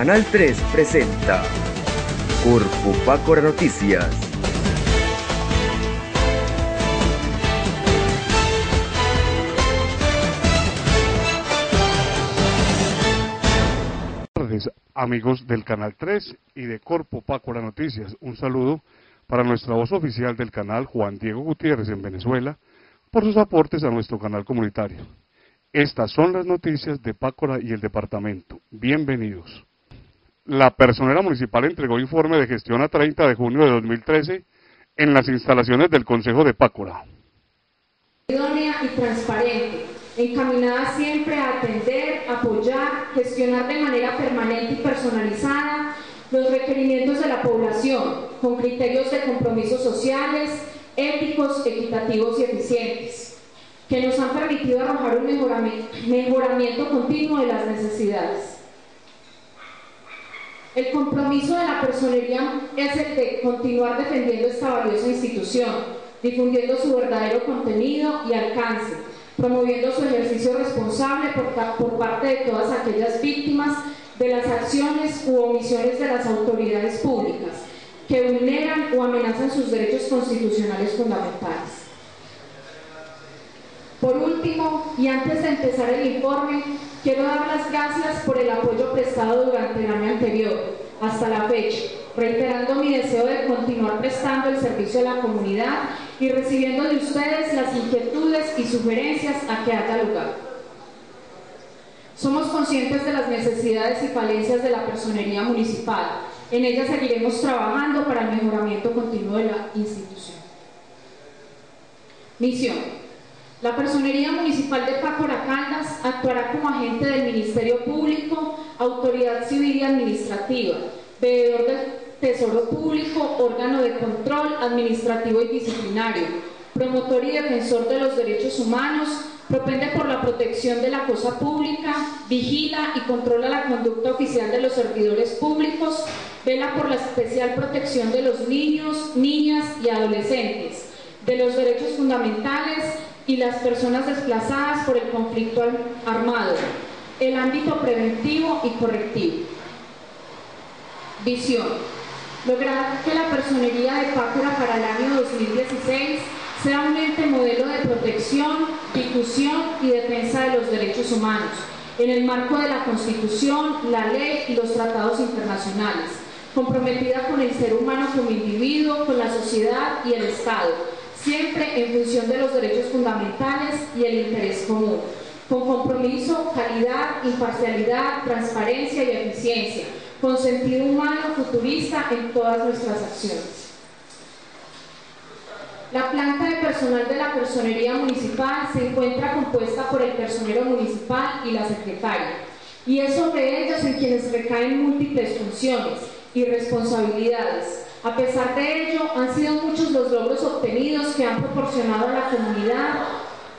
Canal 3 presenta Corpo Pácora Noticias. Buenas tardes, amigos del Canal 3 y de Corpo Pácora Noticias. Un saludo para nuestra voz oficial del canal, Juan Diego Gutiérrez, en Venezuela, por sus aportes a nuestro canal comunitario. Estas son las noticias de Pácora y el departamento. Bienvenidos. La personera municipal entregó informe de gestión a 30 de junio de 2013 en las instalaciones del Consejo de Pácora. idónea y transparente, encaminada siempre a atender, apoyar, gestionar de manera permanente y personalizada los requerimientos de la población, con criterios de compromisos sociales, éticos, equitativos y eficientes que nos han permitido arrojar un mejoramiento, continuo de las necesidades. El compromiso de la personería es el de continuar defendiendo esta valiosa institución, difundiendo su verdadero contenido y alcance, promoviendo su ejercicio responsable por, por parte de todas aquellas víctimas de las acciones u omisiones de las autoridades públicas que vulneran o amenazan sus derechos constitucionales fundamentales. Último, y antes de empezar el informe, quiero dar las gracias por el apoyo prestado durante el año anterior, hasta la fecha, reiterando mi deseo de continuar prestando el servicio a la comunidad y recibiendo de ustedes las inquietudes y sugerencias a que haya lugar. Somos conscientes de las necesidades y falencias de la personería municipal. En ellas seguiremos trabajando para el mejoramiento continuo de la institución. Misión. La Personería Municipal de Pácora Caldas actuará como agente del Ministerio Público, Autoridad Civil y Administrativa, veedor del Tesoro Público, órgano de control administrativo y disciplinario, promotor y defensor de los derechos humanos, propende por la protección de la cosa pública, vigila y controla la conducta oficial de los servidores públicos, vela por la especial protección de los niños, niñas y adolescentes, de los derechos fundamentales, y las personas desplazadas por el conflicto armado, el ámbito preventivo y correctivo. Visión. Lograr que la personería de Pácora para el año 2016 sea un ente modelo de protección, difusión y defensa de los derechos humanos, en el marco de la Constitución, la ley y los tratados internacionales, comprometida con el ser humano como individuo, con la sociedad y el Estado, siempre en función de los derechos fundamentales y el interés común, con compromiso, calidad, imparcialidad, transparencia y eficiencia, con sentido humano futurista en todas nuestras acciones. La planta de personal de la personería municipal se encuentra compuesta por el personero municipal y la secretaria, y es sobre ellos en quienes recaen múltiples funciones y responsabilidades, a pesar de ello, han sido muchos los logros obtenidos que han proporcionado a la comunidad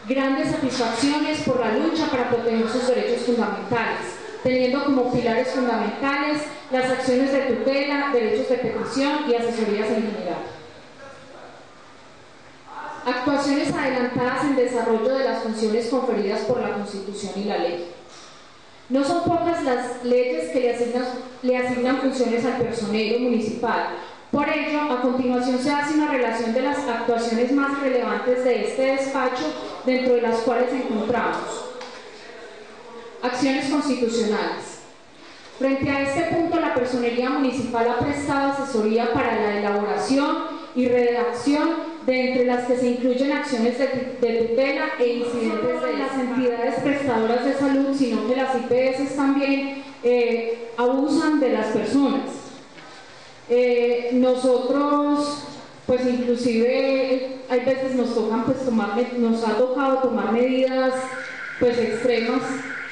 grandes satisfacciones por la lucha para proteger sus derechos fundamentales, teniendo como pilares fundamentales las acciones de tutela, derechos de petición y asesorías en general. Actuaciones adelantadas en desarrollo de las funciones conferidas por la Constitución y la ley. No son pocas las leyes que le asignan, funciones al personero municipal, por ello, a continuación se hace una relación de las actuaciones más relevantes de este despacho, dentro de las cuales encontramos acciones constitucionales. Frente a este punto, la Personería Municipal ha prestado asesoría para la elaboración y redacción de entre las que se incluyen acciones de, tutela e incidentes de las entidades prestadoras de salud, sino que las IPS también eh, abusan de las personas. Eh, nosotros, pues inclusive hay veces nos tocan pues tomar, nos ha tocado tomar medidas pues extremas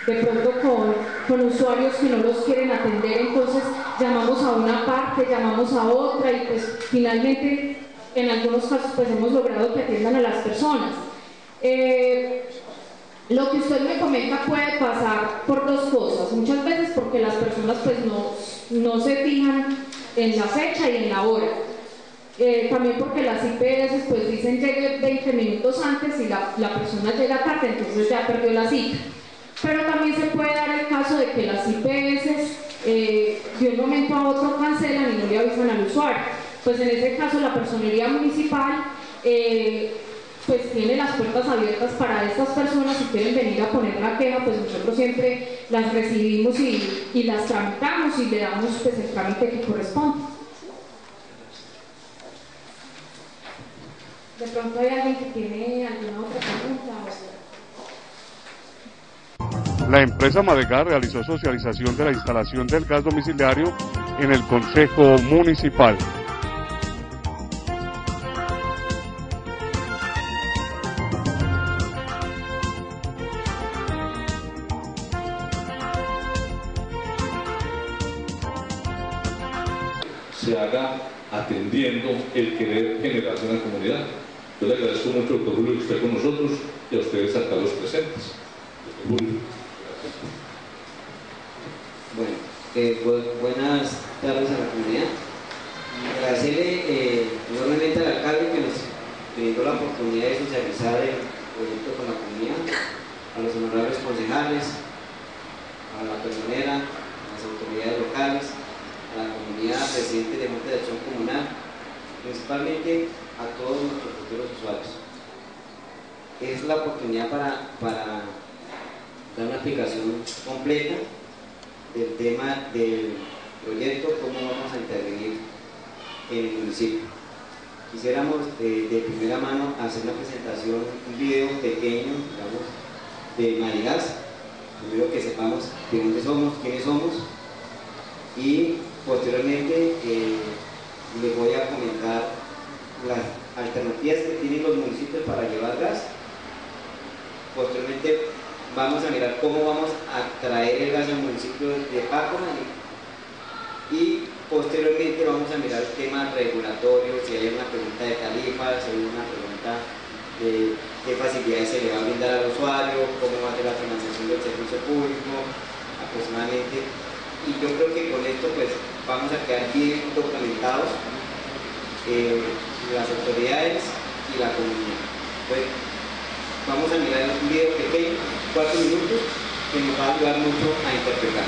de pronto con, con, usuarios que no los quieren atender, entonces llamamos a una parte, llamamos a otra y pues finalmente en algunos casos pues hemos logrado que atiendan a las personas. Eh, lo que usted me comenta puede pasar por dos cosas, muchas veces porque las personas pues no, no se fijan en la fecha y en la hora. Eh, también porque las IPS pues dicen llegue 20 minutos antes y la, persona llega tarde, entonces ya perdió la cita. Pero también se puede dar el caso de que las IPS eh, de un momento a otro cancelan y no le avisan al usuario. Pues en ese caso la personería municipal eh, pues tiene las puertas abiertas para estas personas si quieren venir a poner una queja, pues nosotros siempre las recibimos y, y las tramitamos y le damos pues el trámite que corresponde. De pronto hay alguien que tiene alguna otra pregunta. La empresa Madegar realizó socialización de la instalación del gas domiciliario en el Consejo Municipal. Se haga atendiendo el querer generarse en la comunidad. Yo le agradezco mucho, doctor Julio, que esté con nosotros y a ustedes acá los presentes. Bueno, eh, bu- buenas tardes a la comunidad. Agradecerle eh, enormemente al alcalde que nos brindó la oportunidad de socializar el proyecto con la comunidad, a los honorables concejales, a la personera, a las autoridades locales, a la comunidad, presidente de Junta de Acción Comunal, principalmente a todos nuestros futuros usuarios. Es la oportunidad para, para dar una explicación completa del tema del proyecto, cómo vamos a intervenir en el municipio. Quisiéramos eh, de primera mano hacer una presentación, un video pequeño, digamos, de Marigas, primero que sepamos de dónde somos, quiénes somos, y posteriormente eh, les voy a comentar las alternativas que tienen los municipios para llevar gas. Posteriormente vamos a mirar cómo vamos a traer el gas al municipio de Pácora y posteriormente vamos a mirar el tema regulatorio, si hay una pregunta de tarifas, si hay una pregunta de qué facilidades se le va a brindar al usuario, cómo va a ser la financiación del servicio público aproximadamente. Y yo creo que con esto pues vamos a quedar bien documentados eh, las autoridades y la comunidad. Pues, vamos a mirar un video pequeño, cuatro minutos, que nos va a ayudar mucho a interpretar.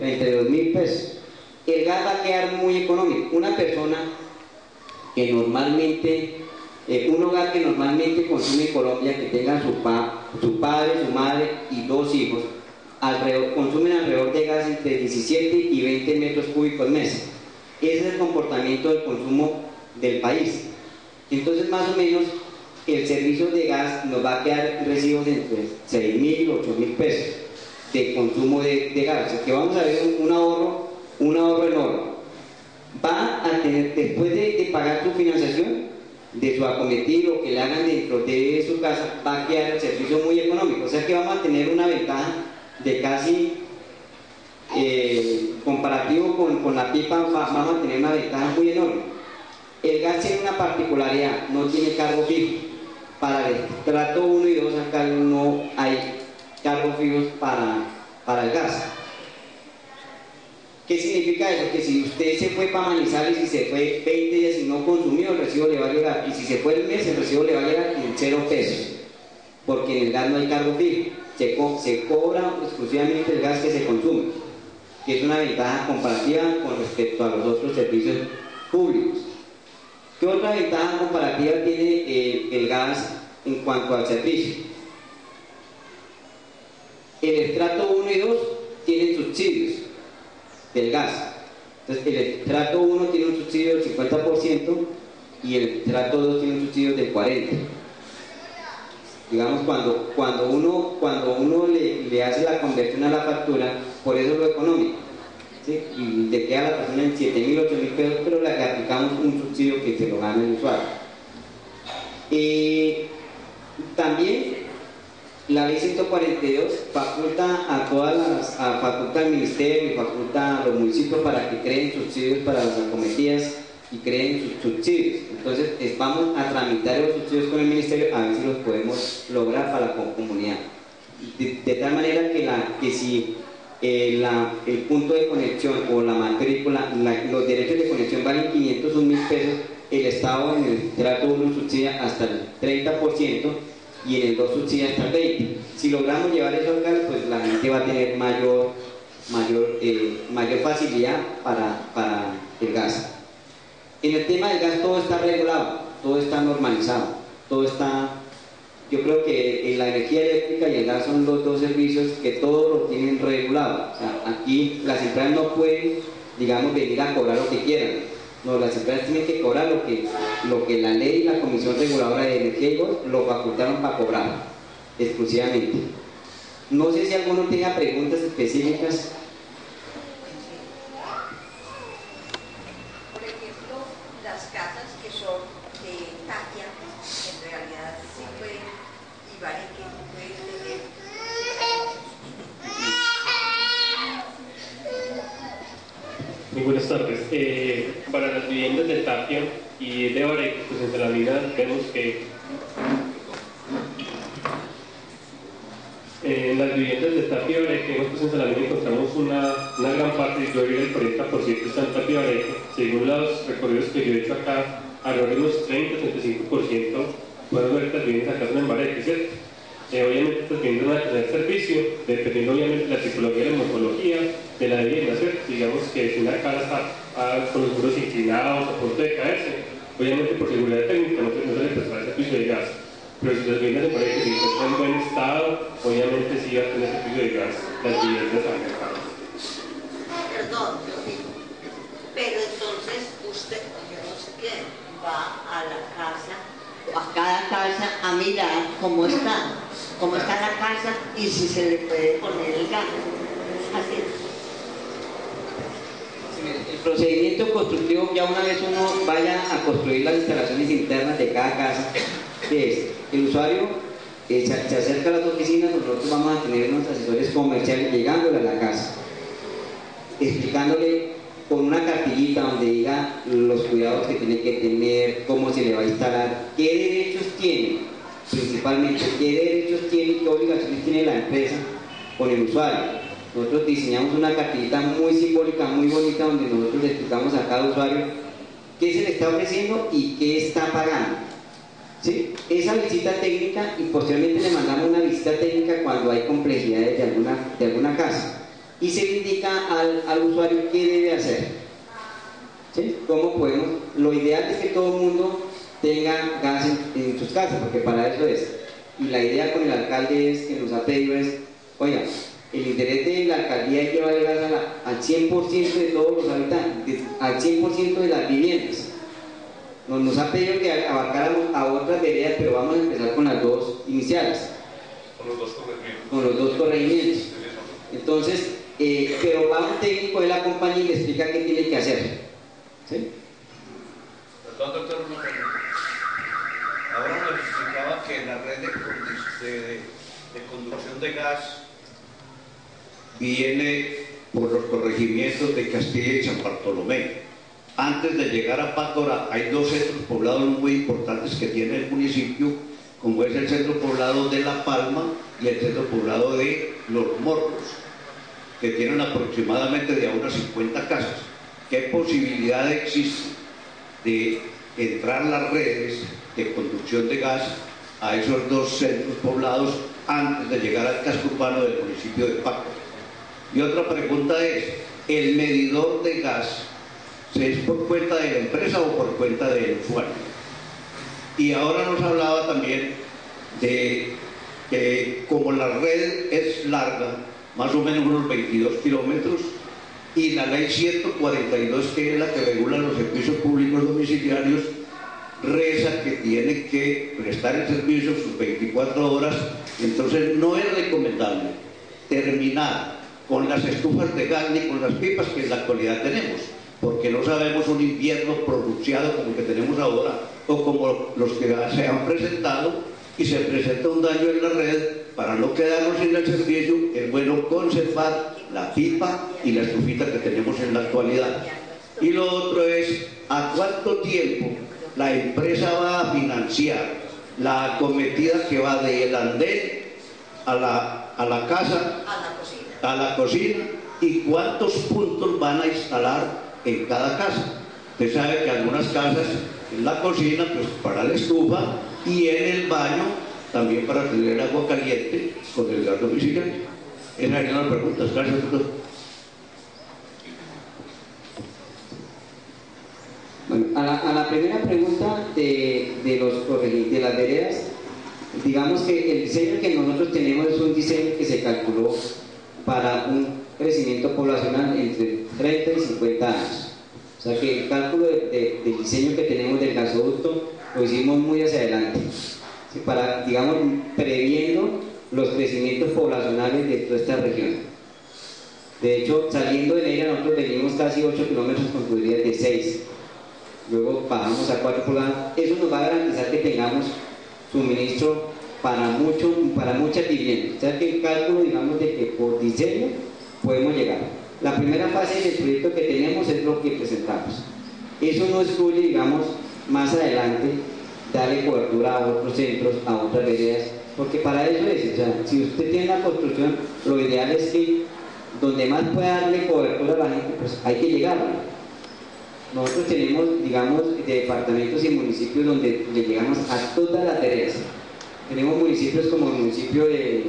Entre dos mil pesos. El gas va a quedar muy económico. Una persona que normalmente, eh, un hogar que normalmente consume en Colombia, que tenga su, pa- su padre, su madre y dos hijos, consumen alrededor de gas entre 17 y 20 metros cúbicos mes. Ese es el comportamiento del consumo del país. Entonces, más o menos, el servicio de gas nos va a quedar recibos entre 6 mil y 8 mil pesos de consumo de, de gas. O sea, que vamos a ver un, ahorro, un ahorro enorme. Va a tener, después de, pagar su financiación, de su acometido que le hagan dentro de su casa, va a quedar el servicio muy económico. O sea que vamos a tener una ventaja de casi eh, comparativo con, con la pipa, va- vamos a tener una ventaja muy enorme. El gas tiene una particularidad, no tiene cargo fijo. Para el trato 1 y 2 acá no hay cargos fijos para, para el gas. ¿Qué significa eso? Que si usted se fue para Manizales y se fue 20 días y no consumió, el recibo le va a llegar. Y si se fue el mes, el recibo le va a llegar en cero pesos. Porque en el gas no hay cargo fijo. Se, co- se cobra exclusivamente el gas que se consume. Que es una ventaja comparativa con respecto a los otros servicios públicos. ¿Qué otra ventaja comparativa tiene eh, el gas en cuanto al servicio? El estrato 1 y 2 tienen subsidios del gas. Entonces, el estrato 1 tiene un subsidio del 50% y el estrato 2 tiene un subsidio del 40%. Digamos, cuando, cuando uno, cuando uno le, le hace la conversión a la factura, por eso es lo económico. ¿sí? Y le queda a la persona en 7 mil, 8 mil pesos, pero le aplicamos un subsidio que se lo gana el usuario. Eh, también la ley 142 faculta a todas las, faculta al ministerio faculta a los municipios para que creen subsidios para las acometidas y creen sus subsidios. Entonces es- vamos a tramitar los subsidios con el ministerio a ver si los podemos lograr para la com- comunidad. De, tal manera que, la, que si eh, el punto de conexión o la matrícula, la- los derechos de conexión valen 501 mil pesos, el Estado en el trato 1 subsidia hasta el 30% y en el 2 subsidia hasta el 20. Si logramos llevar eso al gas, pues la gente va a tener mayor, mayor, eh, mayor facilidad para, para el gas. En el tema del gas todo está regulado, todo está normalizado, todo está... Yo creo que la energía eléctrica y el gas son los dos servicios que todos lo tienen regulado. Aquí las empresas no pueden, digamos, venir a cobrar lo que quieran. No, las empresas tienen que cobrar lo que, lo que la ley y la Comisión Reguladora de Energía y lo facultaron para cobrar, exclusivamente. No sé si alguno tenga preguntas específicas Muy buenas tardes. Eh, para las viviendas de Tapia y de Bareque, pues entre vemos que eh, en las viviendas de Tapia y Bareque, pues en Salamina encontramos una, una gran parte, yo diría el 40% está en y Bareque. Según los recorridos que yo he hecho acá, alrededor de unos 30-35% pueden ver estas viviendas acá en Bareque, ¿cierto? Eh, obviamente estas viviendas van a tener servicio, dependiendo obviamente de la tipología de la morfología de la vivienda, ¿cierto? Digamos que si una casa está ah, con los muros inclinados a punto de caerse, obviamente por seguridad técnica no, se le prestará servicio de gas. Pero si las viviendas se parece que se encuentran en buen estado, obviamente sí va a tener servicio de gas las viviendas mercado. Perdón, pero entonces usted, yo no sé qué, va a la casa, a cada casa a mirar cómo está cómo está la casa y si se le puede poner el gas. Así El procedimiento constructivo, ya una vez uno vaya a construir las instalaciones internas de cada casa, es el usuario eh, se, acerca a las oficinas, nosotros vamos a tener unos asesores comerciales llegándole a la casa, explicándole con una cartillita donde diga los cuidados que tiene que tener, cómo se le va a instalar, qué derechos tiene principalmente qué derechos tiene y qué obligaciones tiene la empresa con el usuario. Nosotros diseñamos una cartita muy simbólica, muy bonita, donde nosotros le explicamos a cada usuario qué se le está ofreciendo y qué está pagando. ¿Sí? Esa visita técnica y posteriormente le mandamos una visita técnica cuando hay complejidades de alguna, de alguna casa y se le indica al, al usuario qué debe hacer. ¿Sí? ¿Cómo podemos? Lo ideal es que todo el mundo tengan gas en, sus casas, porque para eso es. Y la idea con el alcalde es que nos ha pedido es, oiga, el interés de la alcaldía es llevar el gas al 100% de todos los habitantes, al 100% de las viviendas. Nos, nos ha pedido que abarcáramos a otras veredas, pero vamos a empezar con las dos iniciales. Con los dos corregimientos. Con los dos corregimientos. Entonces, eh, pero va un técnico de la compañía y le explica qué tiene que hacer. ¿Sí? Perdón, doctor, Ahora nos explicaba que la red de, conducción de gas viene por los corregimientos de Castilla y San Bartolomé. Antes de llegar a Pátora hay dos centros poblados muy importantes que tiene el municipio, como es el centro poblado de La Palma y el centro poblado de Los Morros, que tienen aproximadamente de a unas 50 casas. ¿Qué posibilidad existe de entrar las redes de conducción de gas a esos dos centros poblados antes de llegar al casco urbano del municipio de Paco. Y otra pregunta es, ¿el medidor de gas se es por cuenta de la empresa o por cuenta del usuario? Y ahora nos hablaba también de que como la red es larga, más o menos unos 22 kilómetros, y la ley 142, que es la que regula los servicios públicos domiciliarios, reza que tiene que prestar el servicio sus 24 horas, entonces no es recomendable terminar con las estufas de gas ni con las pipas que en la actualidad tenemos, porque no sabemos un invierno pronunciado como el que tenemos ahora o como los que se han presentado y se presenta un daño en la red, para no quedarnos sin el servicio, es bueno conservar la pipa y la estufita que tenemos en la actualidad. Y lo otro es, ¿a cuánto tiempo la empresa va a financiar la acometida que va del andén a la, a la casa, a la, cocina. y cuántos puntos van a instalar en cada casa. Usted sabe que algunas casas en la cocina, pues para la estufa y en el baño también para tener agua caliente con el gas domiciliario. Esa sería la pregunta. Gracias, doctor. Bueno, a la, a la primera pregunta de, de, los, de las veredas, digamos que el diseño que nosotros tenemos es un diseño que se calculó para un crecimiento poblacional entre 30 y 50 años. O sea que el cálculo de, de, del diseño que tenemos del gasoducto lo hicimos muy hacia adelante, para, digamos, previendo los crecimientos poblacionales de toda esta región. De hecho, saliendo de Neira nosotros venimos casi 8 kilómetros con tuberías de 6 luego bajamos a 4 pulgadas, eso nos va a garantizar que tengamos suministro para, mucho, para muchas viviendas. O sea que el cálculo, digamos, de que por diseño podemos llegar. La primera fase del proyecto que tenemos es lo que presentamos. Eso no excluye, digamos, más adelante darle cobertura a otros centros, a otras veredas, porque para eso es, o sea, si usted tiene la construcción, lo ideal es que donde más pueda darle cobertura a la gente, pues hay que llegar. Nosotros tenemos, digamos, departamentos y municipios donde le llegamos a todas las veredas. Tenemos municipios como el municipio de,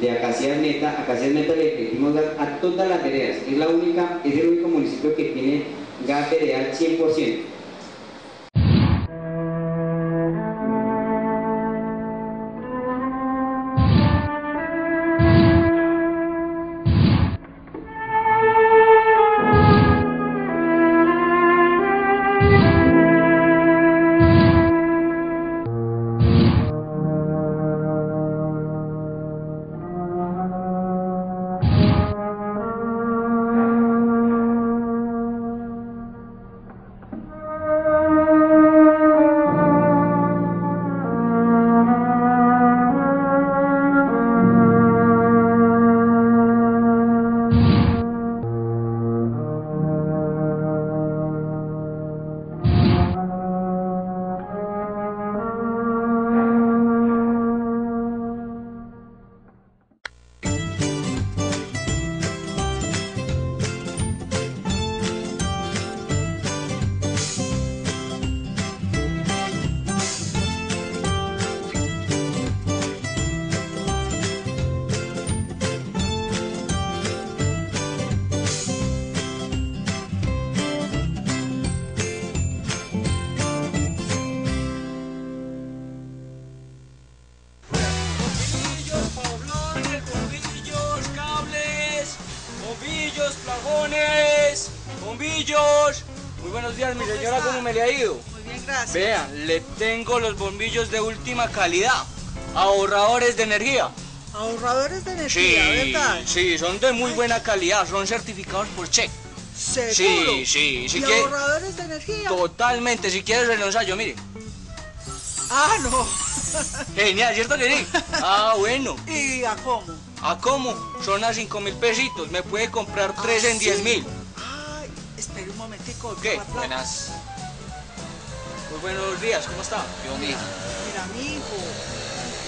de Acacias Neta. Acacias Neta le pedimos gas a todas las veredas. Es, la única, es el único municipio que tiene gas veredal 100%. Vean, le tengo los bombillos de última calidad, ahorradores de energía. Ahorradores de energía, ¿verdad? Sí, son de muy buena calidad, son certificados por Check. ¿Seguro? Sí, sí, sí ¿Y que- ahorradores de energía? Totalmente, si quieres el ensayo, mire. Ah, no. Genial, ¿cierto que sí? Ah, bueno. ¿Y a cómo? ¿A cómo? Son a 5 mil pesitos, me puede comprar tres en ¿Ah, 10 sí? mil. Ay, espere un momentico. ¿Qué? Buenas. Buenos días, ¿cómo está? Yo Mira, mira, mijo.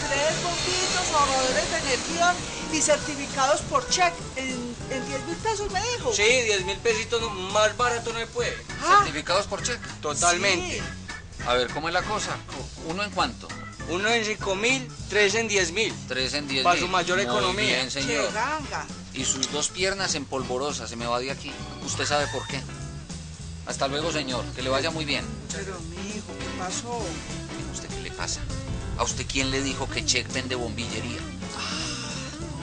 Tres bombillos ahorradores de energía y certificados por check en, en 10 mil pesos, me dijo. Sí, 10 mil pesitos no- más barato no me puede. Ah, Certificados por cheque. Totalmente. sí. A ver, ¿cómo es la cosa? ¿Uno en cuánto? Uno en 5 mil, tres en 10 mil. Tres en diez Pa' mil. su mayor Muy economía. bien, Qué señor. ganga. Y sus dos piernas en polvorosa, se me va de aquí. Usted sabe por qué. Hasta luego, señor. Que le vaya muy bien. Pero, mijo, ¿qué pasó? ¿A usted qué le pasa? ¿A usted quién le dijo que Check vende bombillería?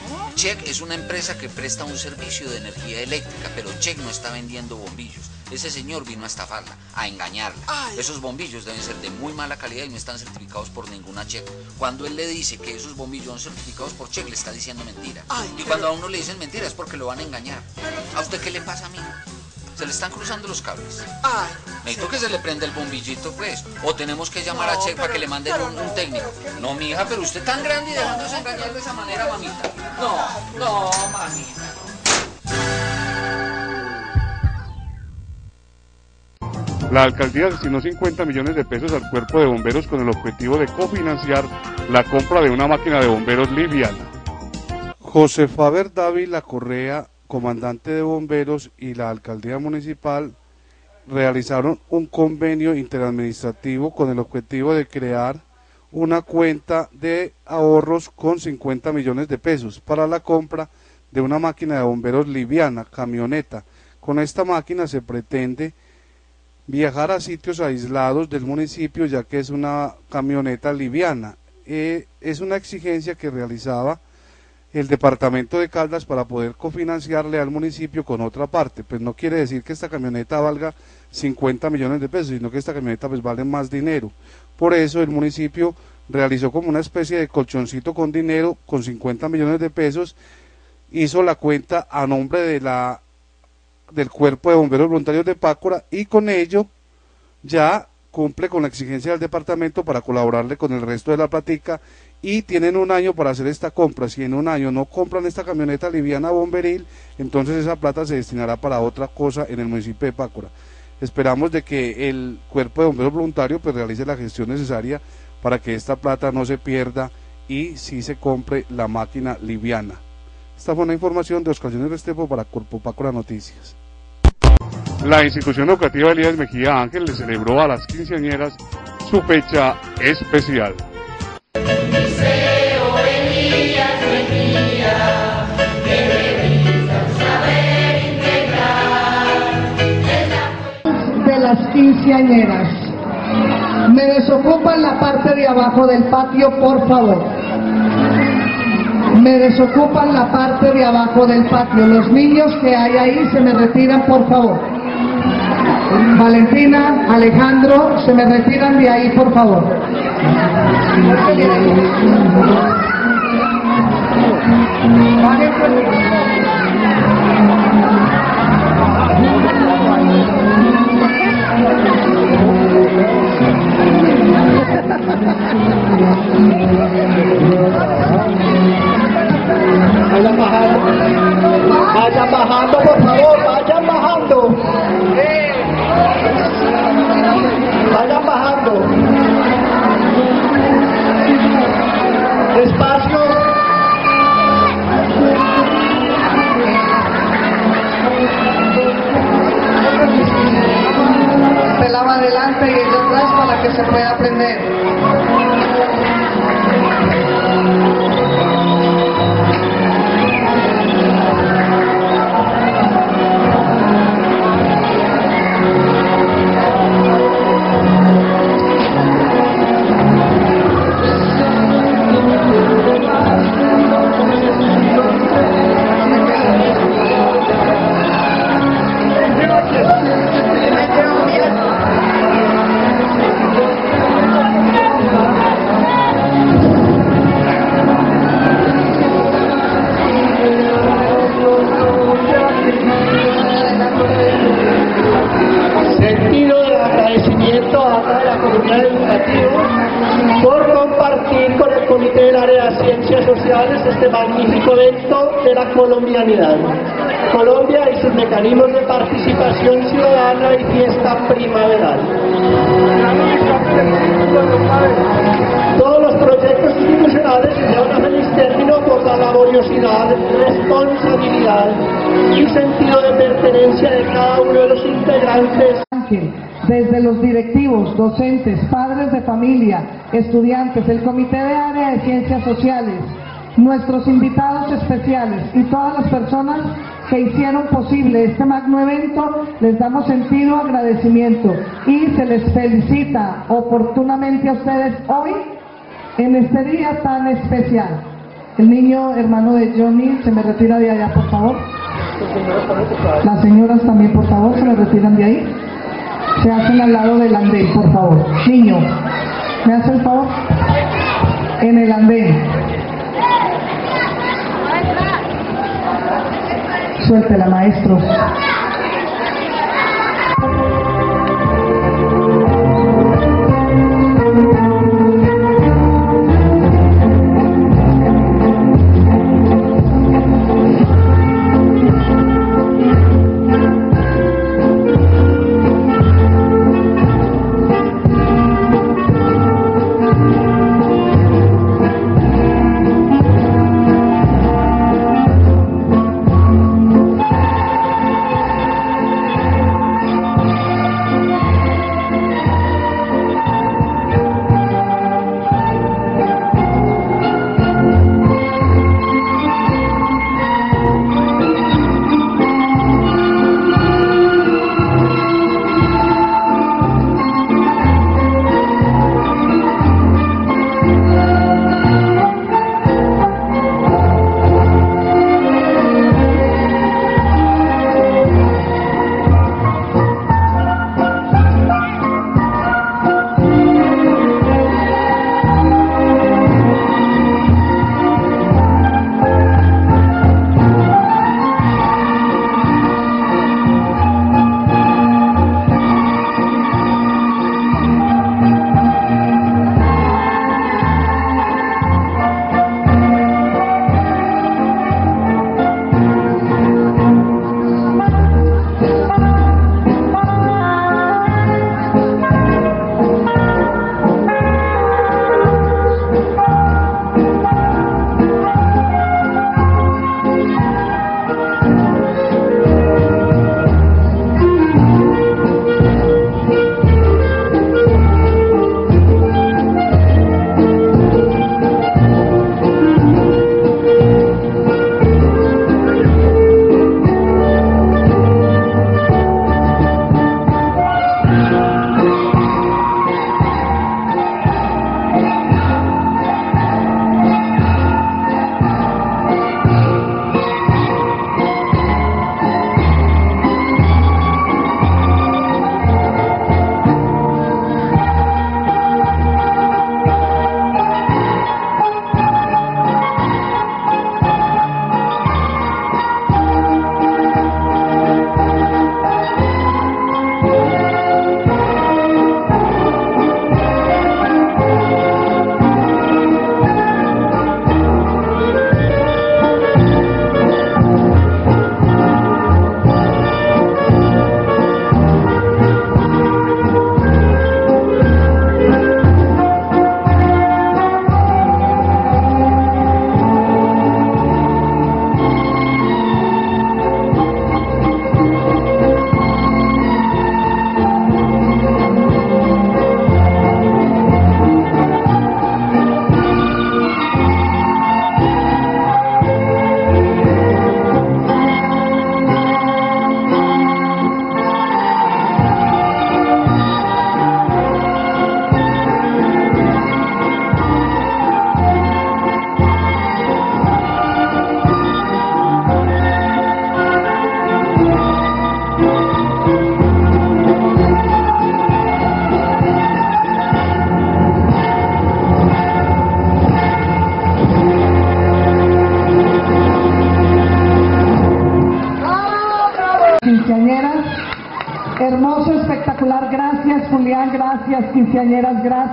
¿No? Check es una empresa que presta un servicio de energía eléctrica, pero Check no está vendiendo bombillos. Ese señor vino a estafarla, a engañarla. Ay. Esos bombillos deben ser de muy mala calidad y no están certificados por ninguna Check. Cuando él le dice que esos bombillos son certificados por Check, le está diciendo mentira. Ay, y pero- cuando a uno le dicen mentira es porque lo van a engañar. Pero- ¿A usted qué le pasa a mí? Se le están cruzando los cables. Ay. Necesito que se le prenda el bombillito, pues. O tenemos que llamar a Check para que le manden un, no, un técnico. que- No, mi hija, pero usted tan grande y dejándose engañar de esa manera, mamita. No, no, mamita. La alcaldía destinó 50 millones de pesos al cuerpo de bomberos con el objetivo de cofinanciar la compra de una máquina de bomberos liviana. José Faber Dávila Correa, comandante de bomberos y la alcaldía municipal realizaron un convenio interadministrativo con el objetivo de crear una cuenta de ahorros con 50 millones de pesos para la compra de una máquina de bomberos liviana, camioneta. Con esta máquina se pretende viajar a sitios aislados del municipio ya que es una camioneta liviana. Eh, es una exigencia que realizaba el departamento de Caldas para poder cofinanciarle al municipio con otra parte. Pues no quiere decir que esta camioneta valga 50 millones de pesos, sino que esta camioneta pues vale más dinero. Por eso el municipio realizó como una especie de colchoncito con dinero con 50 millones de pesos, hizo la cuenta a nombre de la del Cuerpo de Bomberos Voluntarios de Pácora y con ello ya cumple con la exigencia del departamento para colaborarle con el resto de la platica y tienen un año para hacer esta compra. Si en un año no compran esta camioneta liviana bomberil, entonces esa plata se destinará para otra cosa en el municipio de Pácora. Esperamos de que el cuerpo de bomberos voluntarios pues realice la gestión necesaria para que esta plata no se pierda y si se compre la máquina liviana. Esta fue una información de Oscar Junior Restrepo para Corpo Pácora Noticias. La institución educativa Elías Mejía Ángel le celebró a las quinceañeras su fecha especial. De las quinceañeras. Me desocupan la parte de abajo del patio, por favor. Me desocupan la parte de abajo del patio. Los niños que hay ahí se me retiran, por favor. Valentina, Alejandro, se me retiran de ahí, por favor. Vayan bajando. Vayan bajando, por favor, vayan bajando. Despacio. Se lava adelante y atrás para que se pueda aprender. Con el Comité del Área de Ciencias Sociales este magnífico evento de la colombianidad. Colombia y sus mecanismos de participación ciudadana y fiesta primaveral. Todos los proyectos institucionales se llevan a feliz término por la laboriosidad, responsabilidad y sentido de pertenencia de cada uno de los integrantes. Desde los directivos, docentes, padres de familia, estudiantes, el Comité de Área de Ciencias Sociales, nuestros invitados especiales y todas las personas que hicieron posible este magno evento, les damos sentido agradecimiento y se les felicita oportunamente a ustedes hoy en este día tan especial. El niño hermano de Johnny se me retira de allá, por favor. Las señoras también, por favor, se me retiran de ahí. Se hacen al lado del andén, por favor. Niño, ¿me hace el favor? En el andén. Suéltela, maestro.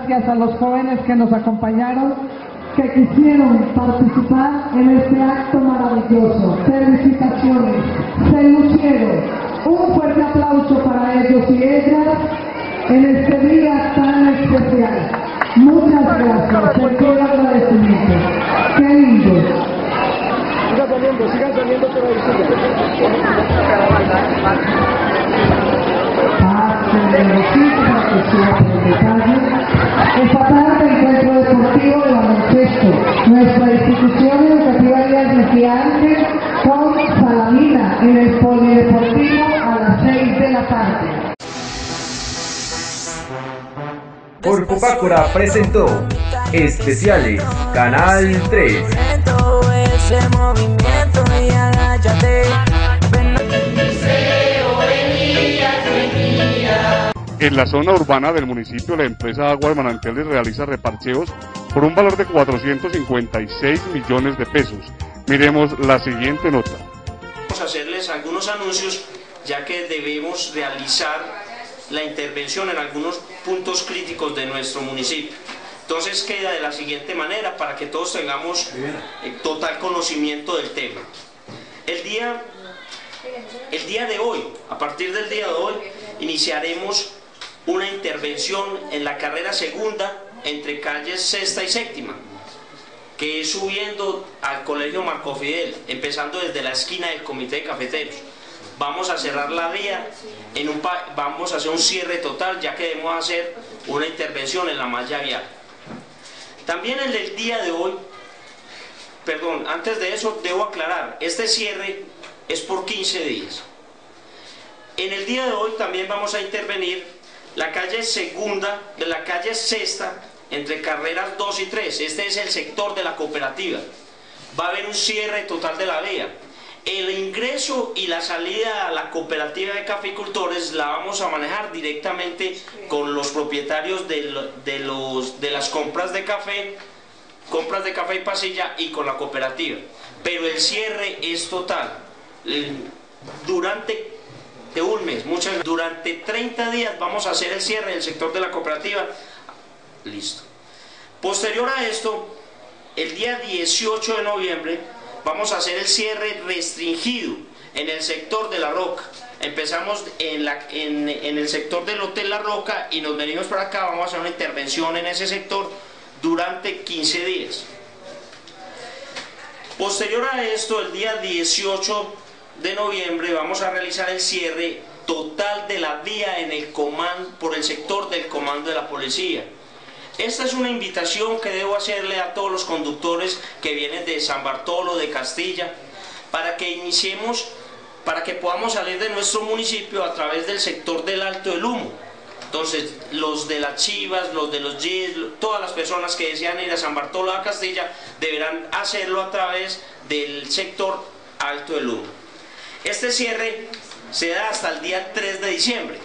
Gracias a los jóvenes que nos acompañaron, que quisieron participar en este acto maravilloso. Felicitaciones, se lucieron. Un fuerte aplauso para ellos y ellas en este día tan especial. Muchas gracias, el agradecimiento. Qué lindo. Sigan saliendo, sigan saliendo por ahí, Esta tarde encuentro deportivo de baloncesto. Nuestra institución educativa de Ángel con Salamina en el polideportivo a las 6 de la tarde. Corpo Pácora presentó Especiales Canal 3. En la zona urbana del municipio, la empresa Agua de Manantiales realiza reparcheos por un valor de 456 millones de pesos. Miremos la siguiente nota. Vamos a hacerles algunos anuncios ya que debemos realizar la intervención en algunos puntos críticos de nuestro municipio. Entonces queda de la siguiente manera para que todos tengamos eh, total conocimiento del tema. El día, el día de hoy, a partir del día de hoy, iniciaremos una intervención en la carrera segunda entre calles sexta y séptima, que es subiendo al colegio Marco Fidel, empezando desde la esquina del comité de cafeteros. Vamos a cerrar la vía, en un vamos a hacer un cierre total, ya que debemos hacer una intervención en la malla vial. También en el día de hoy, perdón, antes de eso debo aclarar, este cierre es por 15 días. En el día de hoy también vamos a intervenir la calle segunda de la calle sexta entre carreras 2 y 3. Este es el sector de la cooperativa. Va a haber un cierre total de la vía. El ingreso y la salida a la cooperativa de caficultores la vamos a manejar directamente con los propietarios de, los, de las compras de café, compras de café y pasilla y con la cooperativa. Pero el cierre es total. Durante de un mes. Durante 30 días vamos a hacer el cierre del sector de la cooperativa. Listo. Posterior a esto, el día 18 de noviembre vamos a hacer el cierre restringido en el sector de La Roca. Empezamos en, en el sector del Hotel La Roca y nos venimos para acá, vamos a hacer una intervención en ese sector durante 15 días. Posterior a esto, el día 18 de noviembre vamos a realizar el cierre total de la vía en el comando, por el sector del comando de la policía. Esta es una invitación que debo hacerle a todos los conductores que vienen de San Bartolo, de Castilla, para que iniciemos, para que podamos salir de nuestro municipio a través del sector del Alto del Humo. Entonces, los de las Chivas, los de los Gis, todas las personas que desean ir a San Bartolo, a Castilla, deberán hacerlo a través del sector Alto del Humo. Este cierre se da hasta el día 3 de diciembre.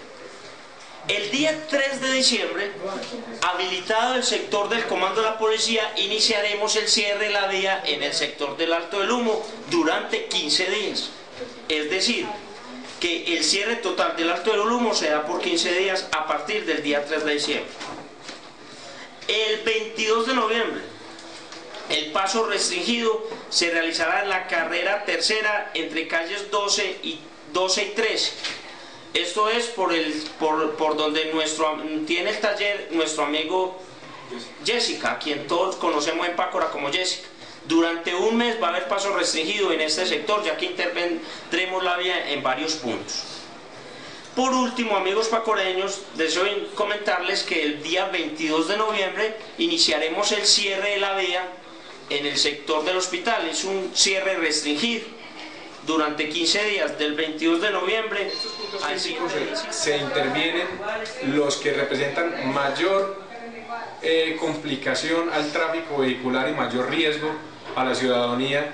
El día 3 de diciembre, habilitado el sector del comando de la policía, iniciaremos el cierre de la vía en el sector del Alto del Humo durante 15 días. Es decir, que el cierre total del Alto del Humo se da por 15 días a partir del día 3 de diciembre. El 22 de noviembre el paso restringido se realizará en la carrera tercera entre calles 12 y, 12 y 13. Esto es por, el, por, donde nuestro, tiene el taller nuestro amigo Jessica, quien todos conocemos en Pácora como Jessica. Durante un mes va a haber paso restringido en este sector, ya que intervendremos la vía en varios puntos. Por último, amigos pacoreños, deseo comentarles que el día 22 de noviembre iniciaremos el cierre de la vía en el sector del hospital. Es un cierre restringido durante 15 días, del 22 de noviembre al 5 de Se intervienen los que representan mayor eh, complicación al tráfico vehicular y mayor riesgo a la ciudadanía,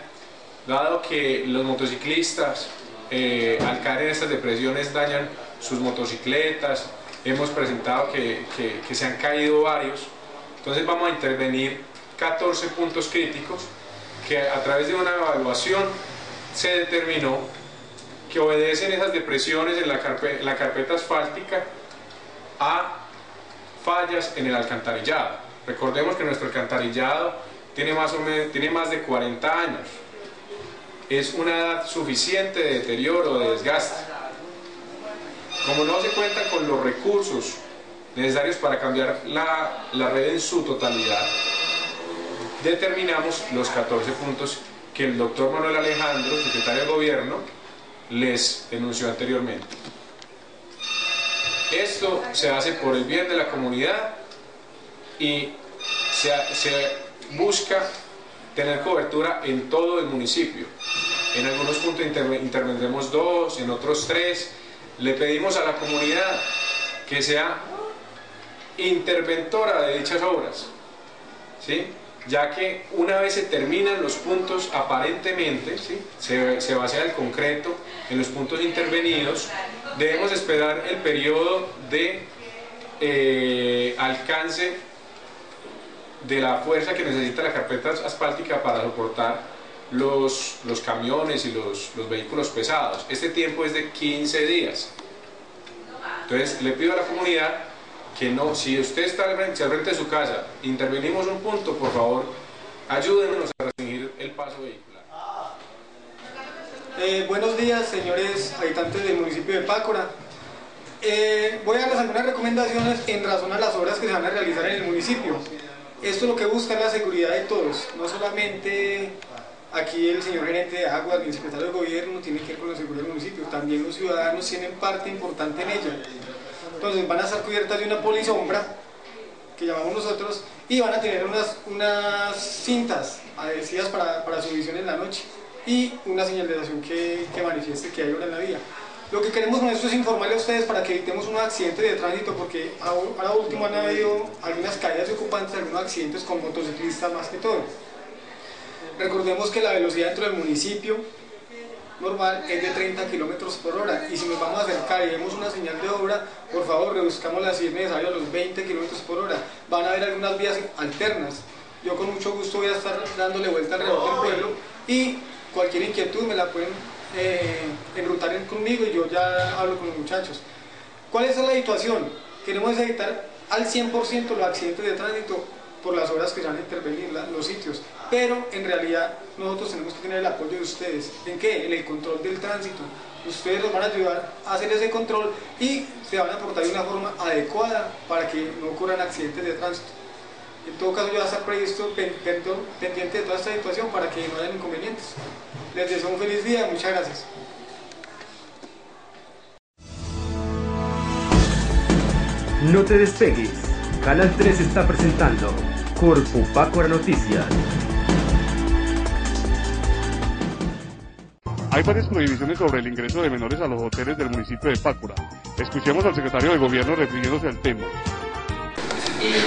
dado que los motociclistas eh, al caer en estas depresiones dañan sus motocicletas, hemos presentado que, que se han caído varios, entonces vamos a intervenir 14 puntos críticos que a través de una evaluación se determinó que obedecen esas depresiones en la, carpeta, asfáltica a fallas en el alcantarillado. Recordemos que nuestro alcantarillado tiene más, o tiene más de 40 años. Es una edad suficiente de deterioro, de desgaste. Como no se cuentan con los recursos necesarios para cambiar la, la red en su totalidad, determinamos los 14 puntos que el doctor Manuel Alejandro, secretario de Gobierno, les denunció anteriormente. Esto se hace por el bien de la comunidad y se, se busca tener cobertura en todo el municipio. En algunos puntos intervendremos dos, en otros tres. Le pedimos a la comunidad que sea interventora de dichas obras, ¿sí? Ya que una vez se terminan los puntos aparentemente, ¿sí? se, se basa el concreto en los puntos intervenidos, debemos esperar el periodo de eh, alcance de la fuerza que necesita la carpeta asfáltica para soportar los, los camiones y los, los vehículos pesados. Este tiempo es de 15 días. Entonces le pido a la comunidad que no, si usted está al frente, de su casa, intervenimos un punto, por favor, ayúdenos a restringir el paso vehicular. Eh, buenos días, señores habitantes del municipio de Pácora. Eh, voy a darles algunas recomendaciones en razón a las obras que se van a realizar en el municipio. Esto lo que busca es la seguridad de todos, no solamente aquí el señor gerente de agua, el secretario de gobierno tiene que ver con la seguridad del municipio, también los ciudadanos tienen parte importante en ella. Entonces van a estar cubiertas de una polisombra, que llamamos nosotros, y van a tener unas, unas cintas adhesivas para, para su visión en la noche y una señalización que, que manifieste que hay hora en la vía. Lo que queremos con esto es informarle a ustedes para que evitemos un accidente de tránsito, porque ahora último han habido algunas caídas de ocupantes, algunos accidentes con motociclistas más que todo. Recordemos que la velocidad dentro del municipio normal es de 30 kilómetros por hora y si nos vamos a acercar y vemos una señal de obra, por favor reduzcámosla si es necesario a los 20 kilómetros por hora. Van a haber algunas vías alternas. Yo con mucho gusto voy a estar dándole vuelta alrededor del pueblo y cualquier inquietud me la pueden eh, enrutar conmigo y yo ya hablo con los muchachos. ¿Cuál es la situación? Queremos evitar al 100% los accidentes de tránsito por las horas que se van a intervenir los sitios. Pero en realidad nosotros tenemos que tener el apoyo de ustedes. ¿En qué? En el control del tránsito. Ustedes nos van a ayudar a hacer ese control y se van a aportar de una forma adecuada para que no ocurran accidentes de tránsito. En todo caso yo voy a estar previsto pendiente de toda esta situación para que no haya inconvenientes. Les deseo un feliz día, muchas gracias. No te despegues. Canal 3 está presentando Corpo Pácora Noticias. Hay varias prohibiciones sobre el ingreso de menores a los hoteles del municipio de Pácora. Escuchemos al secretario de Gobierno refiriéndose al tema. Eh,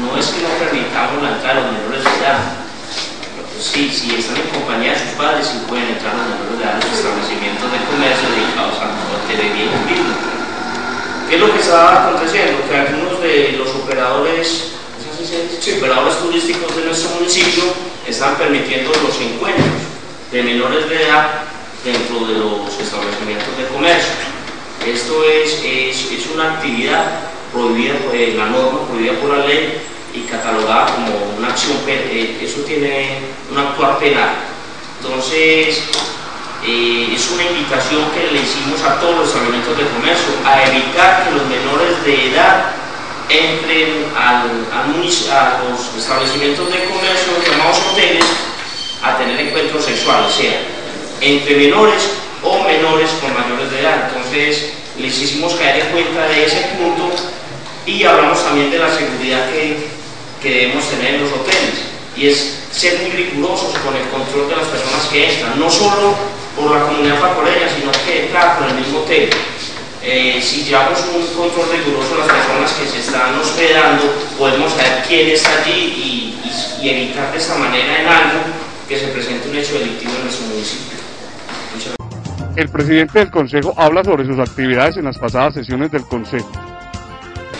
no es que no permitamos la entrada de los menores de edad. Sí, si están en compañía de sus padres, sí pueden entrar los menores de edad en los establecimientos de comercio dedicados a hotelería y turismo. ¿Qué es lo que está aconteciendo? Que algunos de los operadores, operadores turísticos de nuestro municipio están permitiendo los encuentros de menores de edad dentro de los establecimientos de comercio. Esto es, es, es una actividad prohibida eh, la norma, prohibida por la ley y catalogada como una acción, eh, eso tiene un actuar penal. Entonces, eh, es una invitación que le hicimos a todos los establecimientos de comercio a evitar que los menores de edad entren al, a los establecimientos de comercio llamados hoteles a tener encuentros sexuales, entre menores o menores con mayores de edad. Entonces, les hicimos caer en cuenta de ese punto y hablamos también de la seguridad que, que debemos tener en los hoteles y es ser muy rigurosos con el control de las personas que entran, no solo por la comunidad facoreña, sino que entrar con el mismo hotel. Eh, si llevamos un control riguroso de las personas que se están hospedando, podemos saber quién está allí y, y evitar de esta manera en algo que se presente un hecho delictivo en nuestro municipio. El presidente del Consejo habla sobre sus actividades en las pasadas sesiones del Consejo.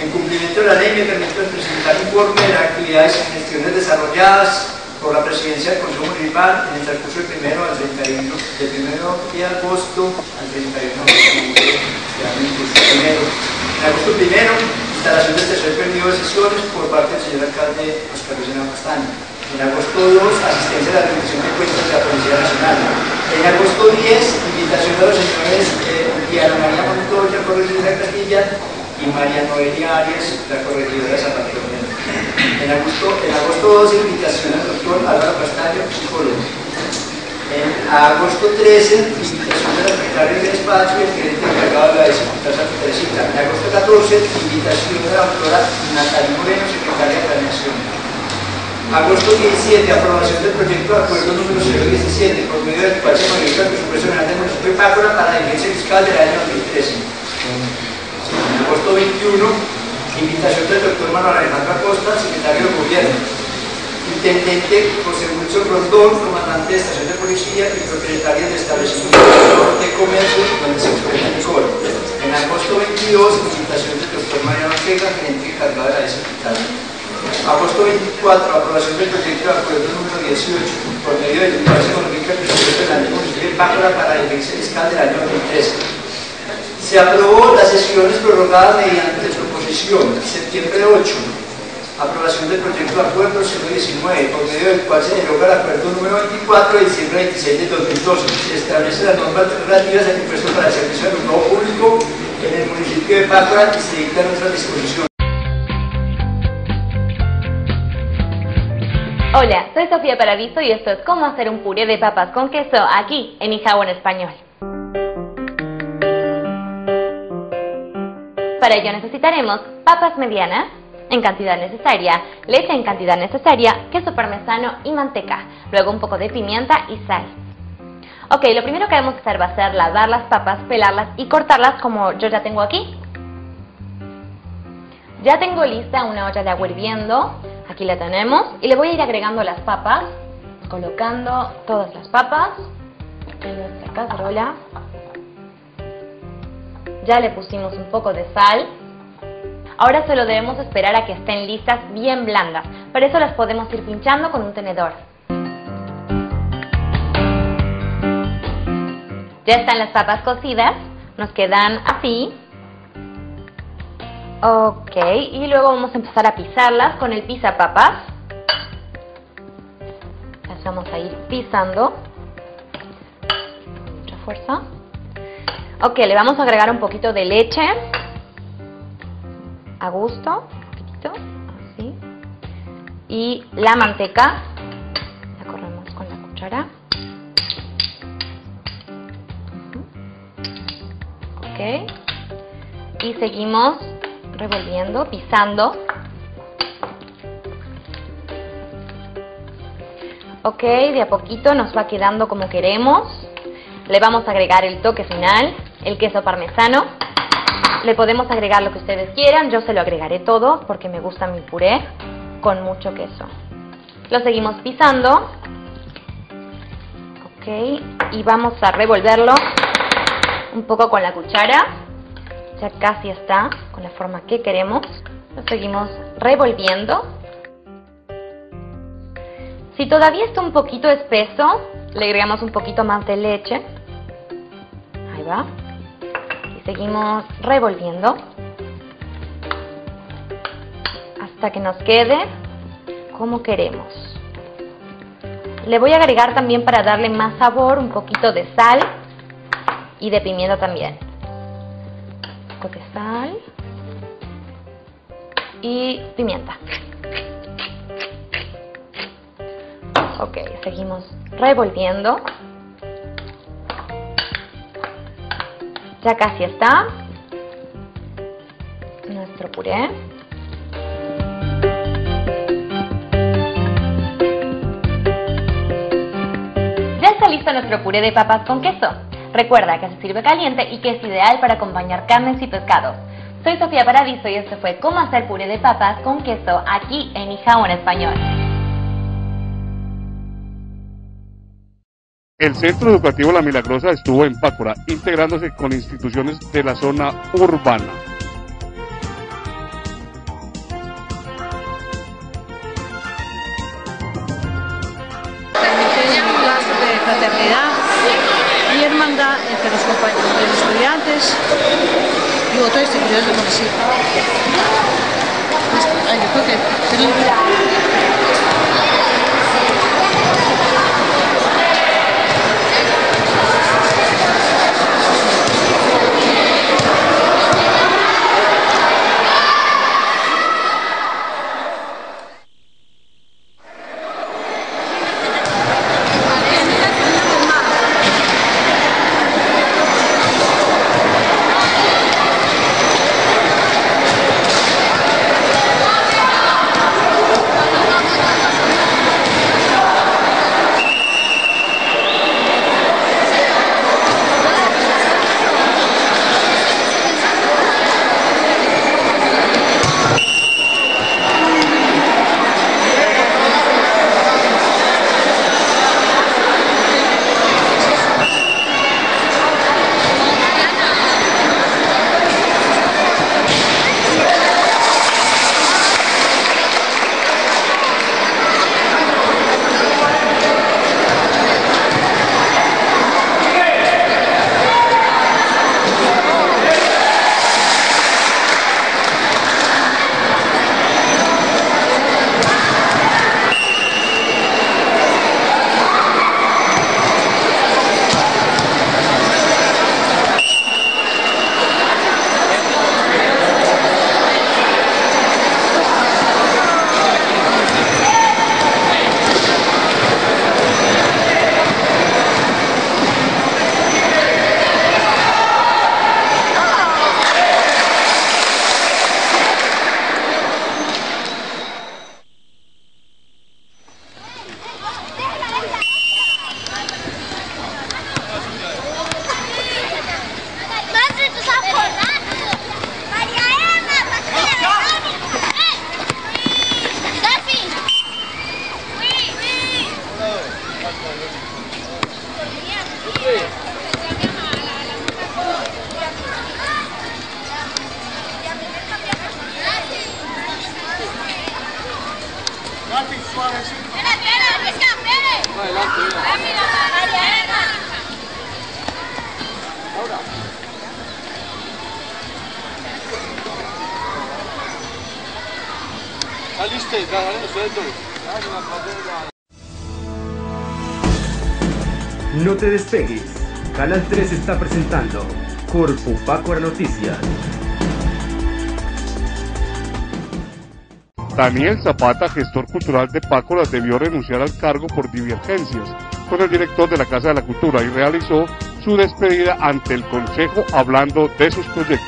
En cumplimiento de la ley me permito presentar informe de las actividades y gestiones desarrolladas por la presidencia del Consejo Municipal en el transcurso del primero al 31, del primero de agosto al 31 de octubre. En agosto primero instalación del tercer periodo de sesiones por parte del señor alcalde Oscar Luis Castaño. En agosto 2, asistencia a la rendición de cuentas de la Policía Nacional. En agosto 10, invitación a los señores eh, María Montoya, corregidora de Castilla, y María Noelia Arias, la corregidora de San En agosto, en agosto 2, invitación al doctor Álvaro Castaño, psicólogo. En agosto 13, invitación del secretario del despacho y el gerente encargado de la Dificultad Santa Teresita. En agosto 14, invitación de la doctora Natalia Moreno, secretaria de Planeación. Agosto 17, aprobación del proyecto de acuerdo número 017, por medio del cual se modifica el presupuesto general del municipio de Pácora para la defensa fiscal del año 2013. En agosto 21, invitación del doctor Manuel Alejandro Acosta, secretario de Gobierno. Intendente José Wilson Rondón, comandante de estación de policía y propietario de establecimiento de comercio donde se expone el coro. En agosto 22, invitación del doctor Mariano Ortega, gerente encargado de la deshospitalaria. Agosto 24, aprobación del proyecto de acuerdo número 18, por medio del cual se modifica el presupuesto del año municipal de Pácora para el ejercicio fiscal del año 2013. Se aprobó las sesiones prorrogadas mediante proposición, septiembre 8, aprobación del proyecto de acuerdo 019, por medio del cual se deroga el acuerdo número 24 de diciembre 26 de 2012. Se establece las normas relativas al impuesto para el servicio de nuevo público en el municipio de Pácora y se dictan otras disposiciones. Hola, soy Sofía Paradiso y esto es cómo hacer un puré de papas con queso aquí en Mi en Español. Para ello necesitaremos papas medianas en cantidad necesaria, leche en cantidad necesaria, queso parmesano y manteca, luego un poco de pimienta y sal. Ok, lo primero que debemos hacer va a ser lavar las papas, pelarlas y cortarlas como yo ya tengo aquí. Ya tengo lista una olla de agua hirviendo, Aquí la tenemos. Y le voy a ir agregando las papas, colocando todas las papas en nuestra cacerola. Ya le pusimos un poco de sal. Ahora solo debemos esperar a que estén listas bien blandas. Para eso las podemos ir pinchando con un tenedor. Ya están las papas cocidas. Nos quedan así. Ok, y luego vamos a empezar a pisarlas con el pisa papas. Las vamos a ir pisando. Mucha fuerza. Ok, le vamos a agregar un poquito de leche. A gusto, un poquito, así. Y la manteca. La corremos con la cuchara. Ok. Y seguimos revolviendo, pisando. Ok, de a poquito nos va quedando como queremos. Le vamos a agregar el toque final, el queso parmesano. Le podemos agregar lo que ustedes quieran, yo se lo agregaré todo porque me gusta mi puré con mucho queso. Lo seguimos pisando. Ok, y vamos a revolverlo un poco con la cuchara ya casi está con la forma que queremos. Lo seguimos revolviendo. Si todavía está un poquito espeso, le agregamos un poquito más de leche. Ahí va. Y seguimos revolviendo hasta que nos quede como queremos. Le voy a agregar también para darle más sabor un poquito de sal y de pimienta también poco de sal y pimienta. Ok, seguimos revolviendo. Ya casi está nuestro puré. Ya está listo nuestro puré de papas con queso. Recuerda que se sirve caliente y que es ideal para acompañar carnes y pescados. Soy Sofía Paradiso y este fue Cómo hacer puré de papas con queso aquí en Ijao en español. El Centro Educativo La Milagrosa estuvo en Pácora, integrándose con instituciones de la zona urbana. Fraternidad y hermandad entre los, compañeros, estudiantes y y voto está presentando Corpo Pácora Noticias. Daniel Zapata, gestor cultural de Pácoras, debió renunciar al cargo por divergencias con el director de la Casa de la Cultura y realizó su despedida ante el Consejo hablando de sus proyectos.